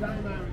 Dynamite.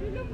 Minta.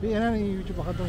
别让你就把它动。